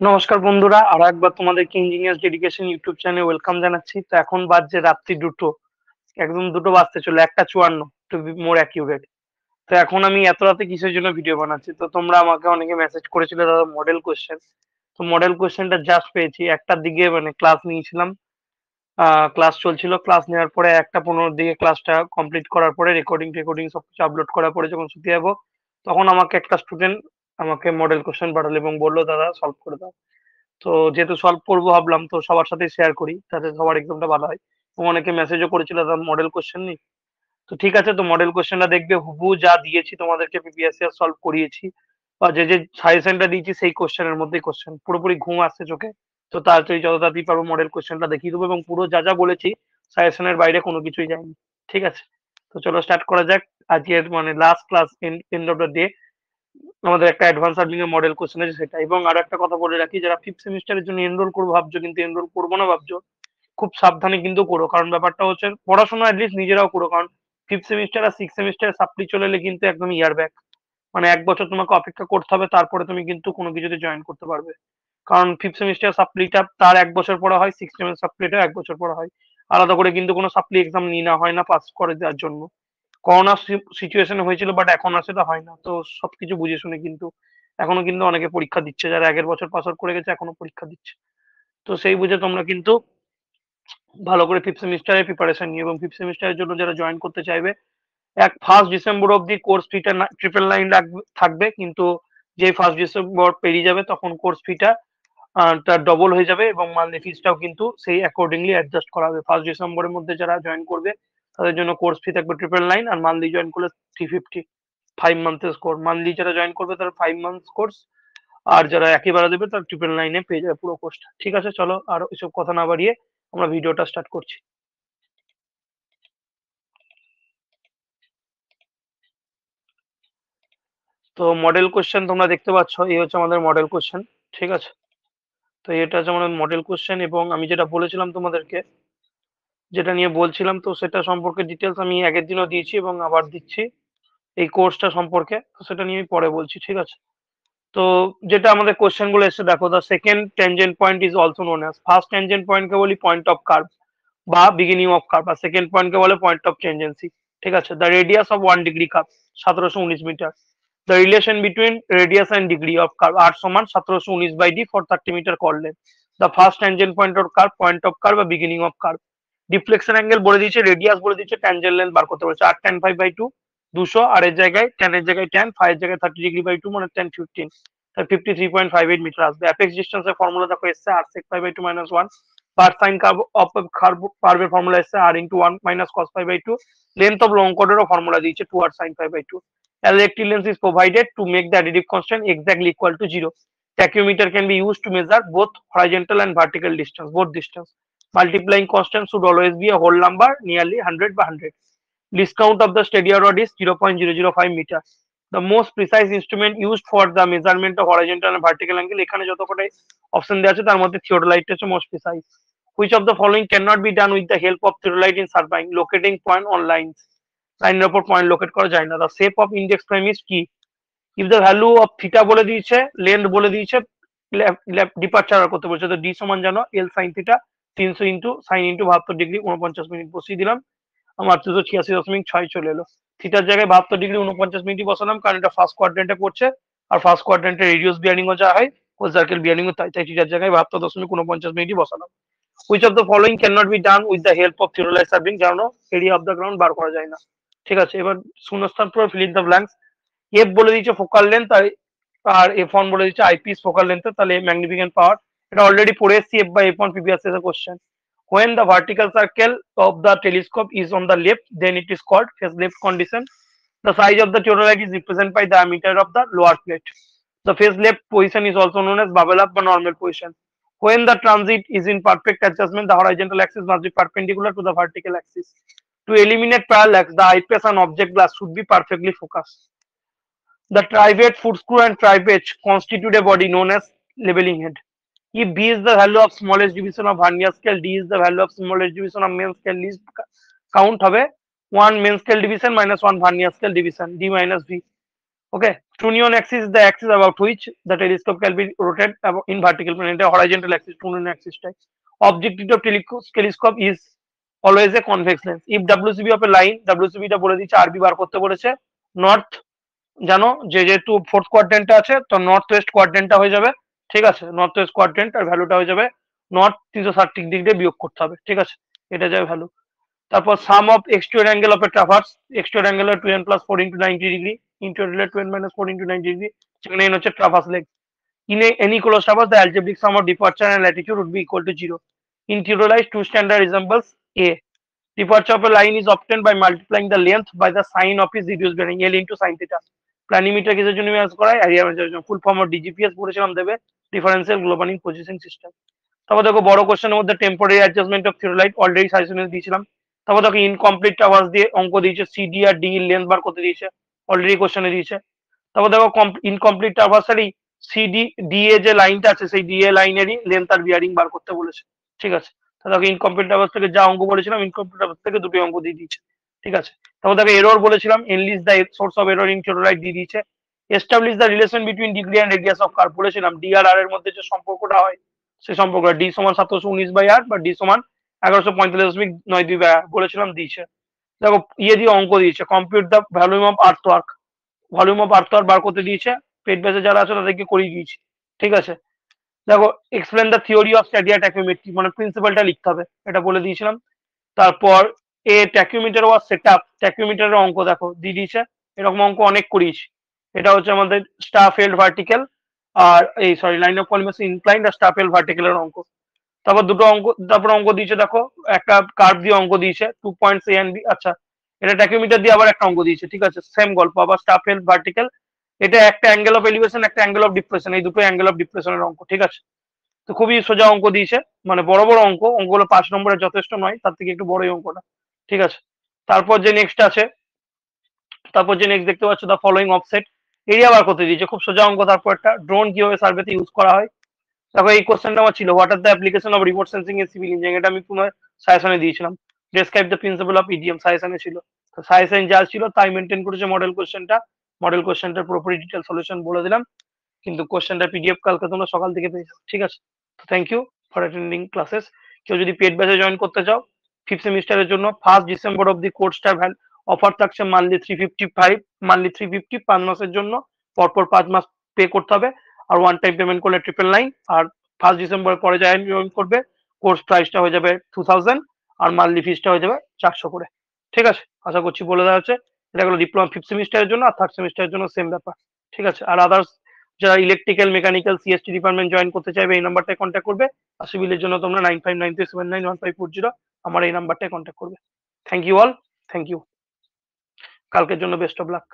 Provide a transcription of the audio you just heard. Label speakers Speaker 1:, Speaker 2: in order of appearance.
Speaker 1: নমস্কার বন্ধুরা, আরও একবার তোমাদেরকে ইঞ্জিনিয়ার্স ডেডিকেশন ইউটিউব চ্যানেলে ওয়েলকাম জানাচ্ছি। তো এখন বাজছে রাত্রি দুটো, একদম দুটো বাজতে চলো একটা চুয়ান্ন টু বি মোর অ্যাকিউরেট তো এখন আমি এত রাতে কিসের জন্য ভিডিও বানাচ্ছি? তো তোমরা আমাকে অনেকে মেসেজ করেছিলে, দাদা মডেল কোশ্চেন তো মডেল কোশ্চেনটা জাস্ট পেয়েছি, একটার দিকে মানে ক্লাস নিয়েছিলাম। ক্লাস চলছিল ক্লাস নেওয়ার পরে একটা পনেরোর দিকে ক্লাসটা কমপ্লিট করার পরে রেকর্ডিং টেকর্ডিং সব কিছু আপলোড করার পরে যখন শুতে যাব তখন আমাকে একটা স্টুডেন্ট আমাকে মডেল কোশ্চেন পাঠালো এবং বলল, দাদা সলভ করে দাও। তো যেহেতু সলভ করব ভাবলাম, তো সবার সাথে শেয়ার করি, তাতে সবার এক্সামটা ভালো হয়। এবং অনেকে মেসেজও করেছিল, দাদা মডেল কোশ্চেন নেই? তো ঠিক আছে, তো মডেল কোশ্চেনটা দেখবে হুবু যা দিয়েছি তোমাদেরকে পিপিএসসি আর সলভ করিয়েছি। বা যে যে সাজেশনটা দিয়েছি, সেই কোশ্চেনের মধ্যেই কোশ্চেন পুরোপুরি ঘুম আসছে চোখে। তো তাড়াতাড়ি যত তাড়াতাড়ি পারব মডেল কোশ্চেনটা দেখিয়ে দেবো এবং পুরো যা যা বলেছি সাজেশনের বাইরে কোনো কিছুই যায়নি। ঠিক আছে? তো চলো স্টার্ট করা যাক। আজকের মানে last class end of the day আমাদের একটা অ্যাডভান্স আর্নিং এর মডেল কোশ্চেন আছে সেটা। এবং আরও একটা কথা বলে রাখি, যারা ফিফথ সেমিস্টারের জন্য এনরোল করব ভাবছ, কিন্তু এনরোল করব না ভাবছ, খুব সাবধানে কিন্তু করো। কারণ ব্যাপারটা হচ্ছে, পড়াশোনা অ্যাটলিস্ট নিজেরাও করো, কারণ ফিফথ সেমিস্টার আর সিক্স সেমিস্টার সাপ্লি চলে এলে কিন্তু একদম ইয়ার ব্যাক মানে এক বছর তোমাকে অপেক্ষা করতে হবে, তারপরে তুমি কিন্তু কোনো কিছুতে জয়েন করতে পারবে। কারণ ফিফথ সেমিস্টার সাপ্লিটা তার এক বছর পড়া হয় সিক্স সেমিস্টার সাপ্লিটা এক বছর পড়া হয়। আলাদা করে কিন্তু কোনো সাপ্লি এক্সাম নিয়ে নেওয়া হয় না পাস করে দেওয়ার জন্য। করোনা সিচুয়েশন হয়েছিল বাট এখন আর সেটা হয় না। তো সবকিছু বুঝে শুনে কিন্তু, এখনও কিন্তু অনেকে পরীক্ষা দিচ্ছে। যারা আগের বছর পাস আউট করে গেছে, এখনও পরীক্ষা দিচ্ছে। তো সেই বুঝে তোমরা কিন্তু ভালো করে ফিফথ সেমিস্টারে প্রিপারেশন নিয়ে এবং ফিফথ সেমিস্টারের জন্য যারা জয়েন করতে চাইবে, এক ফার্স্ট ডিসেম্বর অব্দি কোর্স ফিটা ট্রিপল নাইন থাকবে। কিন্তু যে ফার্স্ট ডিসেম্বর পেরিয়ে যাবে, তখন কোর্স ফিটা তার ডবল হয়ে যাবে এবং মান্থলি ফিসটাও কিন্তু সেই অ্যাকর্ডিংলি অ্যাডজাস্ট করা হবে। ফার্স্ট ডিসেম্বরের মধ্যে যারা জয়েন করবে তাদের জন্য কোর্স ফি থাকবে ট্রিপল নাইন আর মান্থলি জয়েন করলে থ্রি ফিফটি ফাইভ মান্থের কোর্স মান্থলি যারা জয়েন করবে তারা ফাইভ মান্থ কোর্স আর যারা একেবারে দেবে তারা ট্রিপল নাইনে পেয়ে যাবে পুরো কোর্সটা ঠিক আছে, চলো আর এসব কথা না বাড়িয়ে আমরা ভিডিওটা স্টার্ট করছি। তো মডেল কোশ্চেন তোমরা দেখতে পাচ্ছ, এই হচ্ছে আমাদের মডেল কোশ্চেন ঠিক আছে? তো এটা হচ্ছে আমাদের মডেল কোশ্চেন এবং আমি যেটা বলেছিলাম তোমাদেরকে যেটা নিয়ে বলছিলাম, তো সেটা সম্পর্কে ডিটেলস আমি আগের দিনও দিয়েছি এবং আবার দিচ্ছি এই কোর্সটা সম্পর্কে। তো সেটা নিয়ে আমি পরে বলছি, ঠিক আছে? তো যেটা আমাদের কোশ্চেনগুলো এসে দেখো the second tangent point is also known as first tangent পয়েন্টকে বলি পয়েন্ট অফ কার্ভ বা বিগিনিং অফ কার্ভ আর সেকেন্ড পয়েন্টকে বলে পয়েন্ট অফ টেনজেন্সি ঠিক আছে? The radius of one degree curve সতেরোশো উনিশ metre the relation between radius and degree of curve আর সমান সতেরোশো উনিশ by D for thirty metre করলেন the first tangent point of curve point of curve বা beginning of curve deflection angle বলে দিয়েছে radius বলে দিয়েছে ট্যানজেন্ট লেন্থ বার করতে বলেছে আর টেন ফাইভ বাই টু দুশো আর এর জায়গায় টেন এর জায়গায় টেন ফাইভ এর জায়গায় থার্টি ডিগ্রি বাই টু মানে টেন ফিফটিন তাই fifty three point five eight metre আসবে অ্যাপেক্স ডিস্টেন্সের ফর্মুলা দেখো এসছে আর six five by two minus one per sine curve কার্ভের ফর্মুলা এসছে R into one minus cos five by two length of long কোডেরও formula দিয়েছে two R sine five by two electric length is provided to make the additive constant exactly equal to zero. Tachymeter can be used to measure both horizontal and vertical distance, both distance. Multiplying constant should always be a whole number nearly 100 by 100. Discount of the stadia rod is 0.005 meter. The most precise instrument used for the measurement of horizontal and vertical angle এখানে যত কটাই option দেওয়া আছে তার মধ্যে theodolite which of the following cannot be done with the help of theodolite in surveying locating point on lines লাইনের উপর point locate করা যায় না the shape of index prime is কি if the value of theta বলে দিয়েছে length বলে দিয়েছে ডিপার্চার করতে বলছে তো ডি সমান জানো এল সাইন থিটা তিনশো ইন্টু সাইন ইন্টু বাহাত্তর ডিগ্রি উনপঞ্চাশ মিনিট বসিয়ে দিলাম। আমার দুশো ছিয়াশি দশমিক ছয় চলে এলো। থিটার জায়গায় বাহাত্তর ডিগ্রি উনপঞ্চাশ মিনিট বসালাম, কারণ এটা ফার্স্ট কোয়াড্রেন্টে পড়ছে। আর ফার্স্ট কোয়াড্রেন্টে রেডিয়াস বিয়ারিংও যা হয় কোল সার্কেল বিয়ারিংও তাই তাই থিটার জায়গায় বাহাত্তর দশমিক উনপঞ্চাশ মিনিটই বসালাম। Which of the following can not be done with the help of theodolite surveying জানো এরিয়া অফ দ্য গ্রাউন্ড বার করা যায় না। ঠিক আছে, এবার শূন্যস্থান পুরো fill in the blanks F বলে দিচ্ছে ফোকাল লেন্থ আর এফ ওয়ান বলে দিচ্ছে আইপিএস ফোকাল লেন্থ তাহলে ম্যাগনিফিকেন্ট পাওয়ার এটা অলরেডি পড়ে এসছি f by f one previous s question when the vertical circle of the telescope is on the left then it is called phase left condition the size of the theodolite is represented by diameter of the lower plate the phase left position is also known as bubble up or normal position when the transit is in perfect adjustment the horizontal axis must be perpendicular to the vertical axis to eliminate parallax, the eyepiece and object glass should be perfectly focused. The trivate foot screw and tripedge constitute a body known as leveling head. If B is the value of smallest division of vernier scale, D is the value of smallest division of main scale, least count হবে one main scale division minus one vernier scale division, D minus V. Okay, Trunnion axis is the axis about which the telescope can be rotated in vertical plane. এটা horizontal axis, Trunnion axis টাই। Objective of telescope is always a convex lens. If WCB of a line, WCB টা বলে দিচ্ছে আরবি বার করতে বলেছে north জানো যে যেহেতু ফোর্থ কোয়াড্রেন্টে আছে তো নর্থ ওয়েস্ট কোয়াড্রেন্টটা হয়ে যাবে ঠিক আছে? নর্থ ওয়েস্ট কোয়াড্রেন্ট আর ভ্যালুটা হয়ে যাবে নর্থ তিনশো ষাট ডিগ্রি দিয়ে বিয়োগ করতে হবে, ঠিক আছে? এটা যাবে ভ্যালু তারপর sum of exterior angle of a traverse exterior angle two N plus four into ninety degree interior two N minus four into ninety degree সেখানে এন হচ্ছে traverse leg in any close traverse the algebraic sum of departure and latitude would be equal to zero interiorize two standard resembles a. Departure of a line is obtained by multiplying the length by the sine of its reduced bearing, l into sin theta. Planimeter কিসের জন্য use করা হয় area full form of DGPS পড়েছিলাম দেবে। Differential গ্লোবালিং position system তারপর দেখো বড় কোশ্চেনের মধ্যে temporary adjustment of theodolite already সাজেশনে দিয়েছিলাম। তারপর দেখো ইনকমপ্লিট টাওয়ার্স দিয়ে অঙ্ক দিয়েছে সিডি আর ডি লেন্থ বার করতে দিয়েছে অলরেডি কোশ্চেনে দিয়েছে। তারপর দেখো ইনকমপ্লিট টাওয়ার্সেরই সিডি ডি এ যে লাইনটা আছে, সেই ডি এ লাইনেরই লেন্থ আর বিয়ারিং বার করতে বলেছে। ঠিক আছে? তাহলে ইনকমপ্লিট টাওয়ার্স থেকে যা অঙ্ক বলেছিলাম ইনকমপ্লিট টাওয়ার্স থেকে দুটো অঙ্ক দিয়ে দিয়েছে। ঠিক আছে? তারপর দেখো এরর বলেছিলাম enlist the source of error in theodolite দিয়ে দিয়েছে। Establish the relation between degree and radius of curve বলেছিলাম ডি আর আর এর মধ্যে যে সম্পর্কটা হয় সে সম্পর্ক ডি সমান সাতশো উনিশ বাই আট বা ডি সমান এগারোশো পঁয়তাল্লিশ দশমিক নয় দুই বলেছিলাম দিয়েছে। দেখো ইয়ে দিয়ে অঙ্ক দিয়েছে compute the volume of earth work volume of earth work বার করতে দিয়েছে, পেট ব্যাসে যারা আছে তাদেরকে করিয়ে দিয়েছি, ঠিক আছে? দেখো explain the theory of stadia tacheometry মানে প্রিন্সিপালটা লিখতে হবে, এটা বলে দিয়েছিলাম। তারপর এ ট্যাকিওমিটার ওয়াজ সেট আপ ট্যাকিওমিটারের অঙ্ক দেখো, দিয়ে দিয়েছে। এরকম অঙ্ক অনেক করিয়েছি। এটা হচ্ছে আমাদের স্টাফ এল ভার্টিক্যাল আর এই সরি লাইন অফ পলিমাস ইনক্লাইন্ড আর স্টাফ এল ভার্টিক্যালের অঙ্ক। তারপর দুটো অঙ্ক, তারপর অঙ্ক দিয়েছে দেখো, একটা কার্ভ দিয়ে অঙ্ক দিয়েছে টু পয়েন্ট সি বি আচ্ছা। এটা ট্যাকিওমিটার দিয়ে আবার একটা অঙ্ক দিয়েছে, ঠিক আছে সেম গল্প, আবার স্টাফ এল ভার্টিক্যাল। এটা একটা অ্যাঙ্গেল অফ এলিভেশন একটা অ্যাঙ্গেল অফ ডিপ্রেশন এই দুটো অ্যাঙ্গেল অফ ডিপ্রেশনের অঙ্ক, ঠিক আছে। তো খুবই সোজা অঙ্ক দিয়েছে মানে বড় বড় অঙ্ক, অঙ্কগুলো পাঁচ নম্বরে যথেষ্ট নয়, তার থেকে একটু বড়ই অঙ্কটা। ঠিক আছে? তারপর যে নেক্সট আছে, তারপর যে নেক্সট দেখতে পাচ্ছ দ্য ফলোইং অফসেট এরিয়া বার করতে দিয়েছে। খুব সোজা অঙ্ক, তারপর একটা ড্রোন কীভাবে সার্ভেতে ইউজ করা হয়? দেখো, এই কোশ্চেনটা আমার ছিল what are the application of remote sensing in civil engineering এটা আমি তোমার সাজেশনে দিয়েছিলাম। Describe the principle of EDM সাজেশনে ছিল। তো যা ছিল, তাই মেনটেন করেছে মডেল কোশ্চেনটা মডেল কোশ্চেনটার পুরোপুরি ডিটেল সলিউশন বলে দিলাম। কিন্তু কোশ্চেনটা পিডিএফ কালকে তোমরা সকাল থেকে পেয়ে যাবে। ঠিক আছে? তো thank you for attending classes কেউ যদি পেড ব্যাচে জয়েন করতে চাও ফিফথ সেমিস্টারের জন্য ফার্স্ট ডিসেম্বর অফ দি কোর্সটার অফার থাকছে monthly three fifty five monthly three fifty পাঁচ মাসের জন্য। পরপর পাঁচ মাস পে করতে হবে। আর ওয়ান টাইম পেমেন্ট করলে ট্রিপল নাইন আর ফার্স্ট ডিসেম্বর পরে জয়েন করবে কোর্স প্রাইসটা হয়ে যাবে টু থাউজেন্ড আর মান্থলি ফিসটা হয়ে যাবে চারশো করে। ঠিক আছে? আশা করছি বলে দেওয়া হচ্ছে এটা গেলো ডিপ্লোমা ফিফথ সেমিস্টারের জন্য আর থার্ড সেমিস্টারের জন্য সেম ব্যাপার। ঠিক আছে? আর আদার্স যারা electrical mechanical CST department join করতে চাইবে, এই নাম্বারটায় কন্ট্যাক্ট করবে। আর সিভিলের জন্য তোমরা nine five nine three seven nine one five four zero আমার এই নাম্বারটায় কন্ট্যাক্ট করবে। Thank you all thank you কালকের জন্য বেস্ট অফ লাক